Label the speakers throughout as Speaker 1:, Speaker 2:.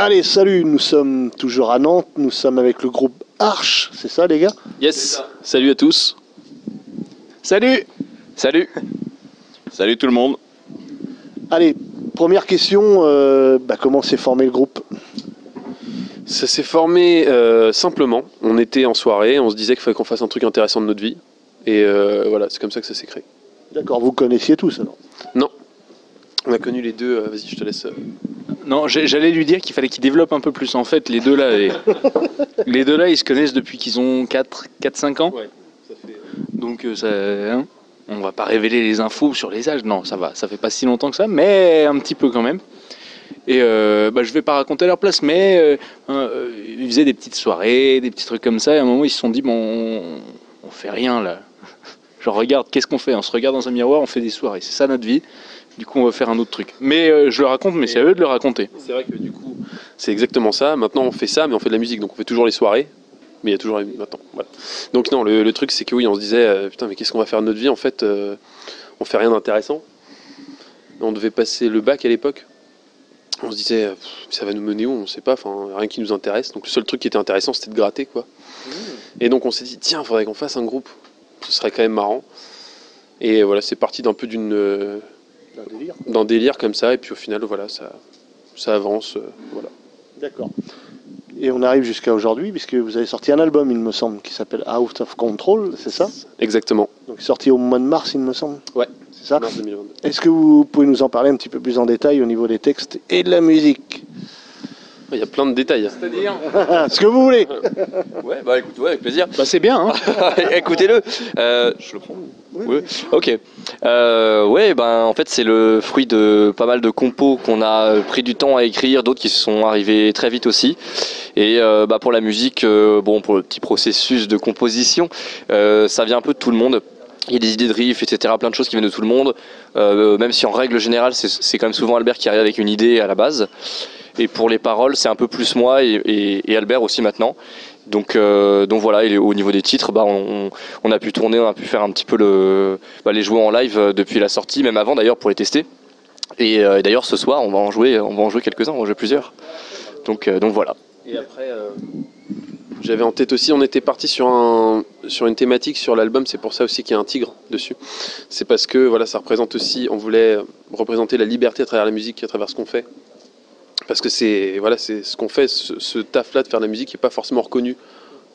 Speaker 1: Allez, salut, nous sommes toujours à Nantes, nous sommes avec le groupe Arch, c'est ça les gars?
Speaker 2: Yes, salut à tous.
Speaker 3: Salut
Speaker 2: Salut. Salut tout le monde.
Speaker 1: Allez, première question, euh, bah, comment s'est formé le groupe?
Speaker 2: Ça s'est formé euh, simplement. On était en soirée, on se disait qu'il fallait qu'on fasse un truc intéressant de notre vie. Et euh, voilà, c'est comme ça que ça s'est créé.
Speaker 1: D'accord, vous connaissiez tous alors?
Speaker 2: Non. On a connu les deux, euh, vas-y, je te laisse. euh.
Speaker 3: Non, j'allais lui dire qu'il fallait qu'il développe un peu plus. En fait, les deux là, les, les deux là, ils se connaissent depuis qu'ils ont 4-5 ans. Donc euh, ça, hein, on va pas révéler les infos sur les âges. Non, ça va, ça fait pas si longtemps que ça, mais un petit peu quand même. Et euh, bah, je vais pas raconter leur place, mais euh, euh, ils faisaient des petites soirées, des petits trucs comme ça. Et à un moment, ils se sont dit bon, on, on fait rien là. Genre regarde, qu'est-ce qu'on fait? On se regarde dans un miroir, on fait des soirées. C'est ça notre vie. Du coup, on va faire un autre truc. Mais euh, je le raconte, mais c'est à eux de le raconter.
Speaker 2: C'est vrai que du coup, c'est exactement ça. Maintenant, on fait ça, mais on fait de la musique. Donc on fait toujours les soirées. Mais il y a toujours maintenant. Voilà. Donc non, le, le truc, c'est que oui, on se disait, euh, putain, mais qu'est-ce qu'on va faire de notre vie En fait, euh, on fait rien d'intéressant. On devait passer le bac à l'époque. On se disait, euh, ça va nous mener où On sait pas, enfin, rien qui nous intéresse. Donc le seul truc qui était intéressant, c'était de gratter, quoi. Et donc on s'est dit, tiens, faudrait qu'on fasse un groupe. Ce serait quand même marrant. Et voilà, c'est parti d'un peu d'une,
Speaker 1: Un délire.
Speaker 2: d'un délire comme ça. Et puis au final, voilà, ça, ça avance. euh, voilà.
Speaker 1: D'accord. Et on arrive jusqu'à aujourd'hui, puisque vous avez sorti un album, il me semble, qui s'appelle Out of Control, c'est ça?
Speaker 2: Exactement.
Speaker 1: Donc sorti au mois de mars, il me semble.
Speaker 2: Ouais.
Speaker 1: C'est ça?
Speaker 2: Mars 2022.
Speaker 1: Est-ce que vous pouvez nous en parler un petit peu plus en détail au niveau des textes et de la musique?
Speaker 2: Il y a plein de détails.
Speaker 3: C'est-à-dire?
Speaker 1: Ce que vous voulez
Speaker 4: Ouais, bah écoute, ouais, avec plaisir.
Speaker 3: Bah c'est bien, hein
Speaker 4: Écoutez-le. Euh, je le prends Oui. Ok. Euh, ouais, ben en fait c'est le fruit de pas mal de compos qu'on a pris du temps à écrire, d'autres qui sont arrivés très vite aussi. Et euh, bah, pour la musique, euh, bon pour le petit processus de composition, euh, ça vient un peu de tout le monde. Il y a des idées de riff, etc. Plein de choses qui viennent de tout le monde. Même si en règle générale, c'est c'est quand même souvent Albert qui arrive avec une idée à la base. Et pour les paroles, c'est un peu plus moi et, et- et Albert aussi maintenant. Donc, euh, donc voilà, et au niveau des titres, bah, on, a pu tourner, on a pu faire un petit peu bah, les jouer en live euh, depuis la sortie, même avant d'ailleurs pour les tester. Et, euh, et d'ailleurs ce soir, on va en jouer, on va en jouer quelques-uns, on va en jouer plusieurs. Donc, voilà.
Speaker 2: Et après, j'avais en tête aussi, on était parti sur, sur une thématique sur l'album, c'est pour ça aussi qu'il y a un tigre dessus. C'est parce que voilà, ça représente aussi, on voulait représenter la liberté à travers la musique, à travers ce qu'on fait. Parce que c'est voilà, c'est ce qu'on fait, ce, ce taf-là de faire de la musique qui n'est pas forcément reconnu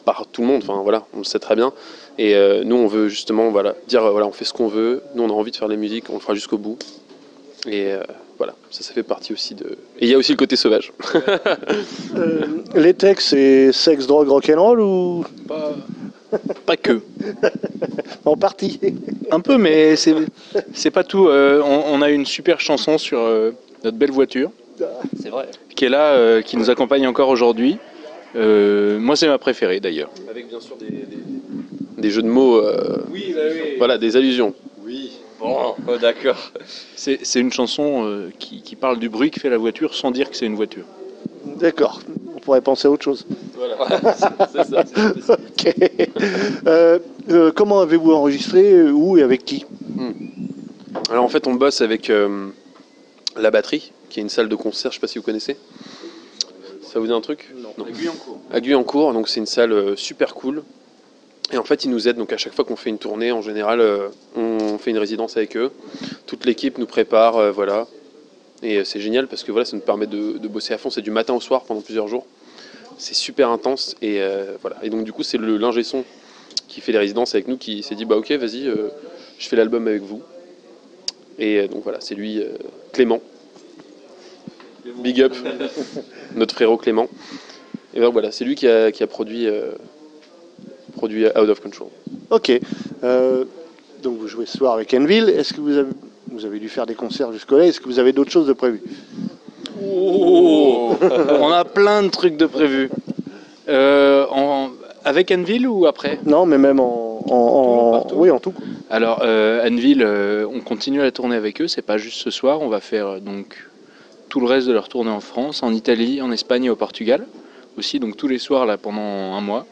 Speaker 2: par tout le monde. Enfin voilà, on le sait très bien. Et euh, nous, on veut justement voilà, dire voilà, on fait ce qu'on veut. Nous, on a envie de faire de la musique, on le fera jusqu'au bout. Et euh, voilà, ça, ça fait partie aussi de. Et il y a aussi le côté sauvage.
Speaker 1: Euh, Les textes, c'est sexe, drogue, rock'n'roll ou?
Speaker 3: Pas, pas que.
Speaker 1: en partie
Speaker 3: Un peu, mais c'est c'est pas tout. Euh, on, on a une super chanson sur euh, notre belle voiture
Speaker 4: C'est vrai.
Speaker 3: qui est là, euh, qui nous accompagne encore aujourd'hui. Euh, moi, c'est ma préférée d'ailleurs.
Speaker 2: Avec bien sûr des, des- des jeux de mots, euh,
Speaker 3: Oui,
Speaker 2: voilà, des allusions.
Speaker 4: Oui. Bon, oh, d'accord.
Speaker 3: C'est c'est une chanson euh, qui, qui parle du bruit que fait la voiture sans dire que c'est une voiture.
Speaker 1: D'accord. On pourrait penser à autre chose.
Speaker 2: Voilà, c'est ça.
Speaker 1: Ok. Euh, euh, comment avez-vous enregistré Où et avec qui?
Speaker 2: Alors en fait, on bosse avec euh, la batterie, qui est une salle de concert, je sais pas si vous connaissez. Ça vous dit un truc? Non. À Guyancourt, donc c'est une salle euh, super cool. Et en fait, ils nous aident. Donc à chaque fois qu'on fait une tournée, en général, euh, on fait une résidence avec eux. Toute l'équipe nous prépare, euh, voilà. Et c'est génial parce que voilà, ça nous permet de, de bosser à fond. C'est du matin au soir pendant plusieurs jours. C'est super intense et euh, voilà. Et donc du coup, c'est le l'ingé son qui fait les résidences avec nous qui s'est dit bah ok, vas-y, euh, je fais l'album avec vous. Et donc voilà, c'est lui, euh, Clément. Big up, notre frérot Clément. Et ben voilà, c'est lui qui a, qui a produit, euh, produit Out of Control.
Speaker 1: Ok. Euh, donc vous jouez ce soir avec Enville. Est-ce que vous avez, vous avez dû faire des concerts jusque-là Est-ce que vous avez d'autres choses de prévues?
Speaker 3: Oh On a plein de trucs de prévus. Euh, en- avec Anvil ou après?
Speaker 1: Non, mais même en, en, en- oui, en tout.
Speaker 3: Alors, euh, Anvil, euh, on continue à tourner avec eux. C'est pas juste ce soir. On va faire donc tout le reste de leur tournée en France, en Italie, en Espagne et au Portugal aussi. Donc tous les soirs là pendant un mois.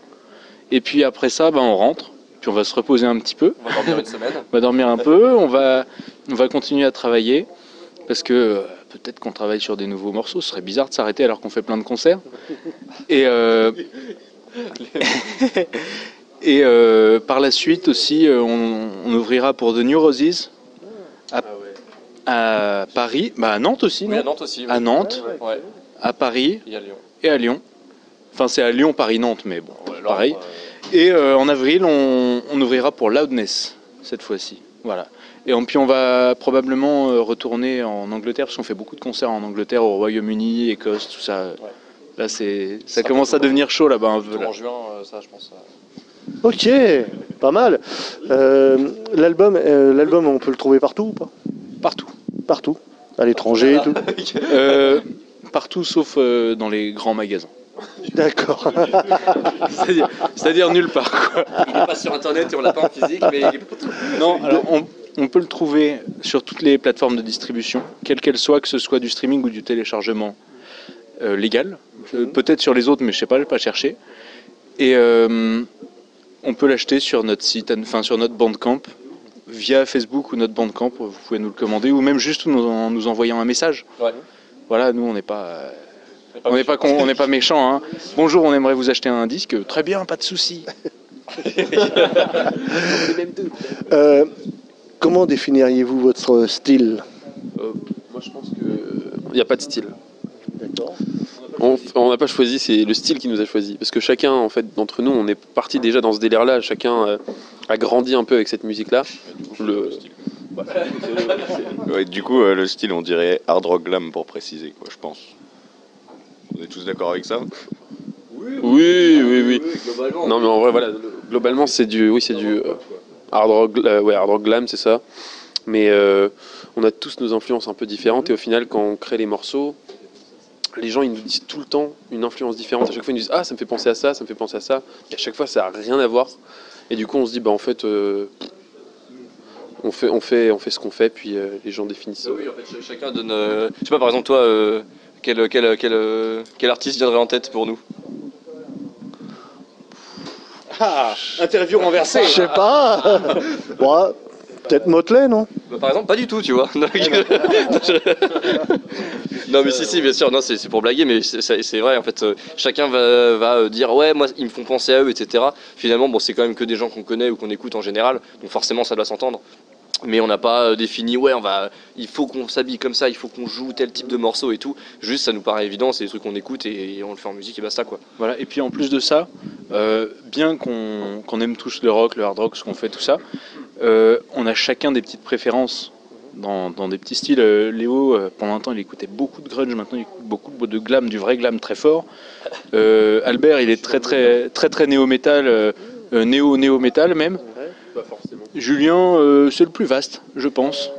Speaker 3: Et puis après ça, ben, on rentre. Puis on va se reposer un petit peu.
Speaker 4: On va dormir une semaine.
Speaker 3: On va dormir un peu. On va, on va continuer à travailler parce que peut-être qu'on travaille sur des nouveaux morceaux. Ce serait bizarre de s'arrêter alors qu'on fait plein de concerts. Et, euh, et euh, par la suite aussi, euh, on, on ouvrira pour The New Roses à, à Paris, bah à Nantes aussi,
Speaker 4: Oui,
Speaker 3: non
Speaker 4: à Nantes aussi.
Speaker 3: À Nantes,
Speaker 4: Ouais,
Speaker 3: à Paris
Speaker 4: et à Lyon.
Speaker 3: et à Lyon. Enfin, c'est à Lyon, Paris, Nantes, mais bon,
Speaker 4: Ouais, alors,
Speaker 3: pareil.
Speaker 4: euh,
Speaker 3: Et euh, en avril, on, on ouvrira pour Loudness cette fois-ci. Voilà. Et en- puis on va probablement euh, retourner en Angleterre parce qu'on fait beaucoup de concerts en Angleterre, au Royaume-Uni, Écosse, tout ça. Là, c'est ça
Speaker 4: Ça
Speaker 3: commence à devenir chaud là-bas un peu.
Speaker 4: plutôt
Speaker 3: là.
Speaker 4: en juin, ça, je pense.
Speaker 1: Ok, pas mal. Euh, l'album, euh, l'album, on peut le trouver partout ou pas? Partout. À l'étranger, et tout.
Speaker 3: Euh, partout sauf euh, dans les grands magasins.
Speaker 1: D'accord.
Speaker 3: C'est-à-dire, c'est-à-dire nulle part. quoi.
Speaker 4: Il n'est pas sur internet et on l'a pas en physique, mais il est
Speaker 3: Non, alors on, on peut le trouver sur toutes les plateformes de distribution, quelles qu'elles soient, que ce soit du streaming ou du téléchargement euh, légal. Euh, Peut-être sur les autres, mais je sais pas, je vais pas chercher. Et euh, on peut l'acheter sur notre site, enfin sur notre Bandcamp, via Facebook ou notre Bandcamp. Vous pouvez nous le commander, ou même juste nous- en nous envoyant un message.
Speaker 4: Ouais.
Speaker 3: Voilà, nous on n'est pas. euh, on n'est pas, con- on n'est pas méchant. Hein. Bonjour, on aimerait vous acheter un disque. Très bien, pas de souci.
Speaker 1: Euh, comment définiriez-vous votre style?
Speaker 2: Euh, moi, je pense qu'il n'y a pas de style.
Speaker 1: D'accord.
Speaker 2: On on n'a pas choisi, c'est le style qui nous a choisi. Parce que chacun, en fait, d'entre nous, on est parti déjà dans ce délire-là. Chacun euh, a grandi un peu avec cette musique-là. Le...
Speaker 5: Ouais, du coup, euh, le style, on dirait hard rock glam pour préciser, quoi, je pense. On est tous d'accord avec ça
Speaker 2: Oui, oui, oui. Non, mais en vrai, voilà, le- globalement, c'est du, oui, c'est du euh, hard rock, euh, ouais, hard rock glam, c'est ça. Mais euh, on a tous nos influences un peu différentes et au final, quand on crée les morceaux, les gens ils nous disent tout le temps une influence différente. À chaque fois, ils nous disent ah, ça me fait penser à ça, ça me fait penser à ça. Et à chaque fois, ça a rien à voir. Et du coup, on se dit bah en fait, euh, on fait, on fait, on fait ce qu'on fait, puis euh, les gens définissent.
Speaker 4: Oui, en fait, ch- chacun donne. euh, Je sais pas, par exemple, toi, euh, quel, quel, quel, euh, quel artiste viendrait en tête pour nous?
Speaker 3: Ah, interview renversée.
Speaker 1: Je sais pas. Bon, Peut-être Motley, non
Speaker 4: Bah, Par exemple, pas du tout, tu vois. non, mais si, si, bien sûr, non, c'est c'est pour blaguer, mais c'est- vrai, en fait, euh, chacun va, va euh, dire, ouais, moi, ils me font penser à eux, etc. Finalement, bon, c'est quand même que des gens qu'on connaît ou qu'on écoute en général, donc forcément, ça doit s'entendre. Mais on n'a pas euh, défini, ouais, on va, il faut qu'on s'habille comme ça, il faut qu'on joue tel type de morceau et tout. Juste, ça nous paraît évident, c'est des trucs qu'on écoute et, et on le fait en musique et basta, quoi.
Speaker 3: Voilà, et puis en plus de ça, euh, bien qu'on qu'on aime tous le rock, le hard rock, ce qu'on fait, tout ça, euh, on a chacun des petites préférences dans, dans des petits styles. Euh, Léo, euh, pendant un temps, il écoutait beaucoup de grunge, maintenant il écoute beaucoup de glam, du vrai glam très fort. Albert, il est très très très très néo-métal, néo-néo-métal même.
Speaker 2: Pas forcément.
Speaker 3: Julien, c'est le plus vaste, je pense.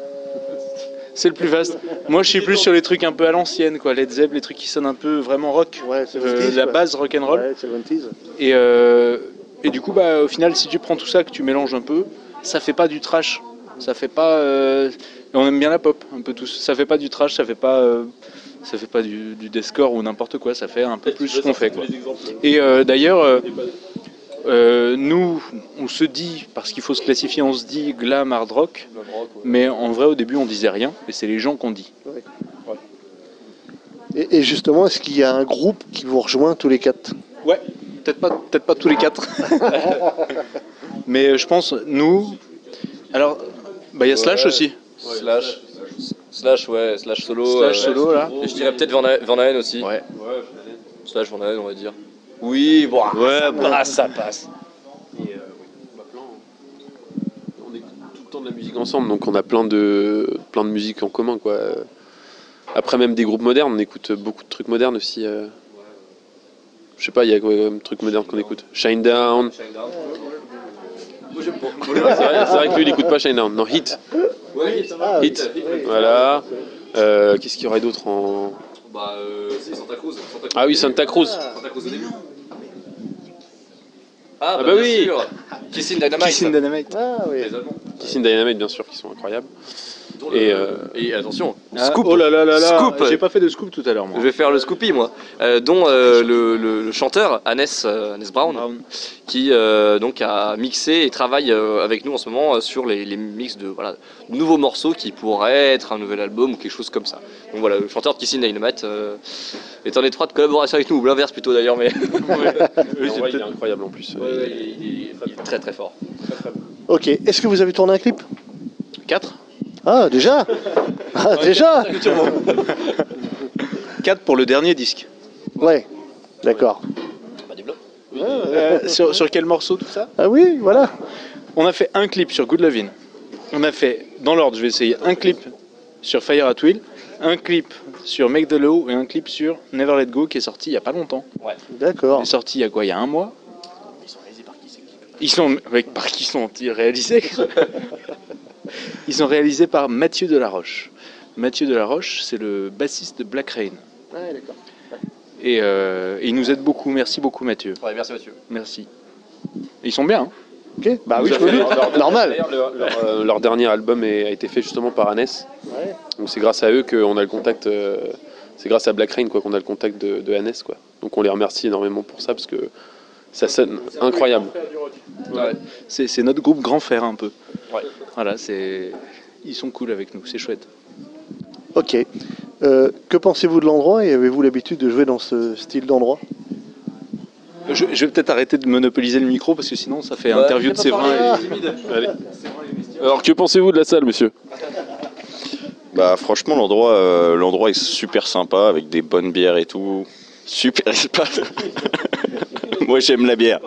Speaker 3: C'est le plus vaste. Moi, je suis plus sur les trucs un peu à l'ancienne, quoi. Led Zepp, les trucs qui sonnent un peu vraiment rock.
Speaker 1: Ouais,
Speaker 3: la base rock and roll.
Speaker 1: Ouais, 70s.
Speaker 3: Et, et du coup, bah, au final, si tu prends tout ça, que tu mélanges un peu, ça fait pas du trash. Ça fait pas. euh, on aime bien la pop, un peu tous. Ça fait pas du trash, ça fait pas. euh, ça fait pas du, du deathcore ou n'importe quoi. Ça fait un peu plus ce qu'on fait, quoi. Et euh, d'ailleurs, nous, on se dit, parce qu'il faut se classifier, on se dit glam hard rock, mais en vrai, au début, on disait rien, et c'est les gens qu'on dit.
Speaker 1: Et, et justement, est-ce qu'il y a un groupe qui vous rejoint tous les quatre?
Speaker 3: Ouais, peut-être pas, peut-être pas tous les quatre. Mais euh, je pense, nous. Alors, bah, il y a Slash
Speaker 4: Ouais.
Speaker 3: aussi.
Speaker 4: Slash. Slash, ouais, slash solo.
Speaker 3: Slash
Speaker 4: euh,
Speaker 3: solo, là.
Speaker 4: Et je dirais peut-être Van, Van Halen aussi.
Speaker 3: Ouais.
Speaker 4: Slash Van Halen, on va dire. Oui, bon.
Speaker 3: Ouais, bah, ça passe.
Speaker 2: Et, euh, oui, on écoute tout le temps de la musique ensemble, donc on a plein de, plein de musique en commun, quoi. Après, même des groupes modernes, on écoute beaucoup de trucs modernes aussi. euh. Je sais pas, il y a quoi comme truc moderne qu'on écoute Shine Down. C'est vrai, c'est vrai que lui, il écoute pas Shine Down. Non, Hit.
Speaker 1: Ah,
Speaker 2: Hit. Voilà. Euh, Qu'est-ce qu'il y aurait d'autre en.
Speaker 4: Bah, euh, c'est Santa Cruz. Santa Cruz.
Speaker 2: Ah oui, Santa Cruz.
Speaker 4: Santa Cruz au début. Ah,
Speaker 2: Ah
Speaker 4: bah,
Speaker 2: bah
Speaker 4: bien
Speaker 2: oui.
Speaker 4: sûr. Kissing Dynamite.
Speaker 3: Kissing Dynamite.
Speaker 1: Ah oui.
Speaker 4: Les Allemands.
Speaker 2: Kissing Dynamite, bien sûr, qui sont incroyables. Et, euh,
Speaker 4: Et attention,
Speaker 3: Ah,
Speaker 4: scoop.
Speaker 3: Oh là là là là.
Speaker 4: Scoop.
Speaker 3: J'ai pas fait de scoop tout à l'heure, moi.
Speaker 4: Je vais faire le scoopy moi, Euh, dont euh, le, le- le chanteur Hannes, euh, Hannes Brown,
Speaker 3: Brown.
Speaker 4: qui euh, donc a mixé et travaille euh, avec nous en ce moment euh, sur les, les mix de voilà, de nouveaux morceaux qui pourraient être un nouvel album ou quelque chose comme ça. Donc voilà, le chanteur de Kissing Dynamite euh, est en étroite collaboration avec nous, ou l'inverse plutôt d'ailleurs, mais
Speaker 2: vrai, il est incroyable en plus.
Speaker 4: Ouais, ouais, il, est- il est- il est très très fort.
Speaker 1: Ok. Est-ce que vous avez tourné un clip?
Speaker 3: 4
Speaker 1: Ah, déjà? Ah, déjà?
Speaker 3: 4 pour le dernier disque.
Speaker 1: Ouais. D'accord.
Speaker 3: Euh, sur, sur quel morceau tout ça?
Speaker 1: Ah oui, voilà.
Speaker 3: On a fait un clip sur Good Lovin'. On a fait, dans l'ordre, je vais essayer, un clip sur Fire at Will, un clip sur Make the Law et un clip sur Never Let Go qui est sorti il y a pas longtemps. Il
Speaker 1: D'accord.
Speaker 3: est sorti il y a quoi Il y a un mois? Ils sont avec par qui sont-ils réalisés? Ils sont réalisés par Mathieu Delaroche. Mathieu Delaroche, c'est le bassiste de Black Rain. Et, euh, et il nous aide beaucoup. Merci beaucoup Mathieu.
Speaker 4: Ouais, merci Mathieu.
Speaker 3: Merci. Et ils sont bien. hein.
Speaker 1: Ok. Bah oui, je
Speaker 2: leur- leur-
Speaker 1: Normal.
Speaker 2: d'ailleurs, Leur, leur, euh, leur dernier album est- a été fait justement par Hannes. Donc c'est grâce à eux qu'on a le contact. euh, c'est grâce à Black Rain quoi qu'on a le contact de, de Hannes quoi. Donc on les remercie énormément pour ça parce que ça sonne incroyable.
Speaker 3: C'est c'est notre groupe grand frère un peu.
Speaker 4: Ouais.
Speaker 3: Voilà, c'est ils sont cool avec nous, c'est chouette.
Speaker 1: Ok. Euh, que pensez-vous de l'endroit et avez-vous l'habitude de jouer dans ce style d'endroit?
Speaker 3: Je, je vais peut-être arrêter de monopoliser le micro parce que sinon ça fait interview de Séverin. et-
Speaker 2: Allez. Alors que pensez-vous de la salle monsieur?
Speaker 5: Bah franchement l'endroit euh, l'endroit est super sympa avec des bonnes bières et tout. Super espace. Moi j'aime la bière.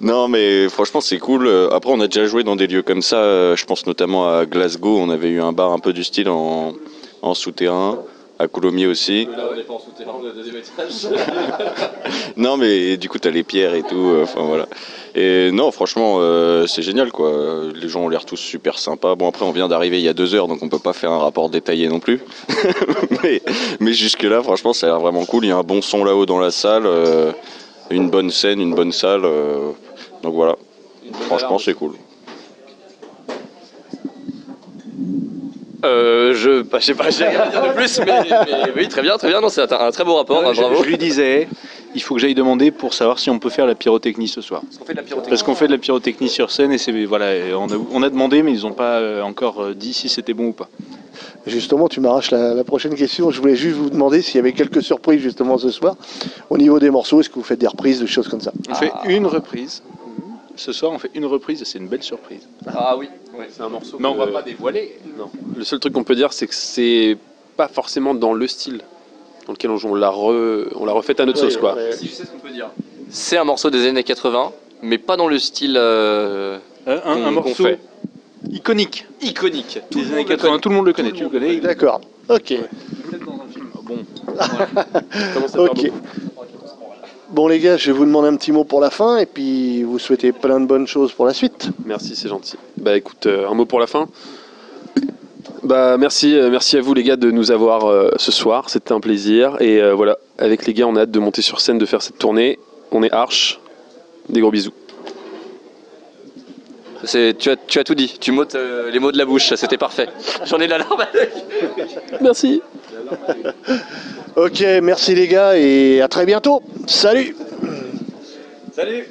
Speaker 5: Non mais franchement c'est cool. Après on a déjà joué dans des lieux comme ça. Euh, Je pense notamment à Glasgow. On avait eu un bar un peu du style en, en souterrain. À Coulommiers aussi.
Speaker 4: Là, on n'est pas en souterrain, on est au deuxième étage.
Speaker 5: Non mais du coup t'as les pierres et tout. euh, Enfin voilà. Et non franchement euh, c'est génial quoi. Les gens ont l'air tous super sympas. Bon après on vient d'arriver il y a deux heures donc on peut pas faire un rapport détaillé non plus. mais mais jusque là franchement ça a l'air vraiment cool. Il y a un bon son là-haut dans la salle. euh, une bonne scène, une bonne salle. euh, donc voilà. Franchement c'est cool.
Speaker 4: Euh, je, bah, je sais pas, j'ai rien à dire de plus, mais, mais oui, très bien, très bien. Non, c'est un, un très beau rapport, hein,
Speaker 3: je,
Speaker 4: bravo.
Speaker 3: je lui disais, il faut que j'aille demander pour savoir si on peut faire la pyrotechnie ce soir.
Speaker 4: Parce qu'on fait de la pyrotechnie.
Speaker 3: Parce qu'on fait de la pyrotechnie sur scène et c'est voilà, et on, a, on a demandé mais ils n'ont pas euh, encore euh, dit si c'était bon ou pas.
Speaker 1: Justement, tu m'arraches la, la prochaine question. Je voulais juste vous demander s'il y avait quelques surprises justement ce soir au niveau des morceaux. Est-ce que vous faites des reprises, des choses comme ça?
Speaker 3: On fait une reprise. Ce soir on fait une reprise et c'est une belle surprise.
Speaker 4: Ah oui.
Speaker 2: C'est un morceau.
Speaker 3: Mais on
Speaker 2: que-
Speaker 3: va pas dévoiler.
Speaker 2: Non. Le seul truc qu'on peut dire, c'est que c'est pas forcément dans le style dans lequel on joue. On l'a re- on l'a refait à notre sauce, quoi.
Speaker 4: Si je sais ce qu'on peut dire. C'est un morceau des années 80, mais pas dans le style euh,
Speaker 3: Euh, un, morceau
Speaker 4: fait.
Speaker 3: iconique
Speaker 4: iconique. Tout
Speaker 3: des années
Speaker 4: monde le
Speaker 3: 80. Tout le monde le connaît. Tu le connais
Speaker 1: D'accord. Ok.
Speaker 3: Peut-être dans un film. Bon.
Speaker 2: Comment ça
Speaker 1: Ok. Bon les gars, je vais vous demander un petit mot pour la fin et puis vous souhaitez plein de bonnes choses pour la suite.
Speaker 2: Merci, c'est gentil. Bah écoute, euh, un mot pour la fin. Bah merci, euh, merci à vous les gars de nous avoir euh, ce soir, c'était un plaisir. Et voilà, avec les gars, on a hâte de monter sur scène, de faire cette tournée. On est arch. Des gros bisous.
Speaker 4: C'est- Tu, as, tu as tout dit, tu m'ôtes euh, les mots de la bouche, c'était parfait. J'en ai la larme.
Speaker 2: Merci.
Speaker 1: Ok, merci les gars et à très bientôt. Salut
Speaker 4: Salut